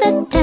give it